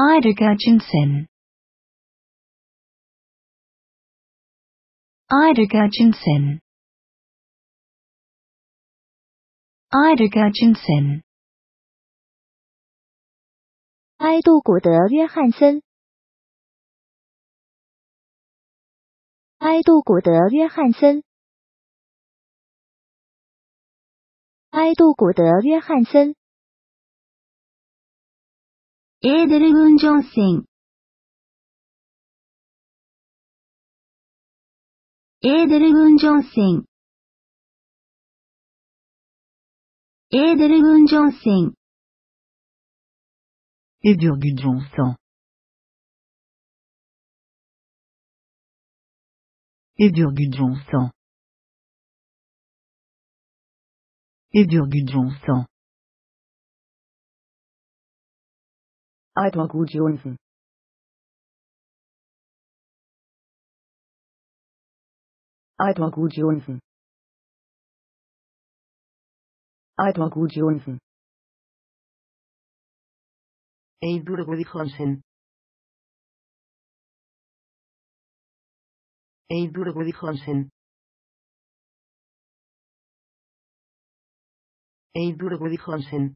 Idegger Jensen. Idegger Jensen. Idegger Jensen. 埃杜古德·约翰森，埃杜古德·约翰森，埃杜古德·约翰森，Et de la bonne Johnson. Et de la bonne Johnson. Et du bon Johnson. Et du Edvard Johnsen. Edvard Johnsen. Edvard Johnsen. Eidur Johansen. Eidur Johansen. Eidur Johansen.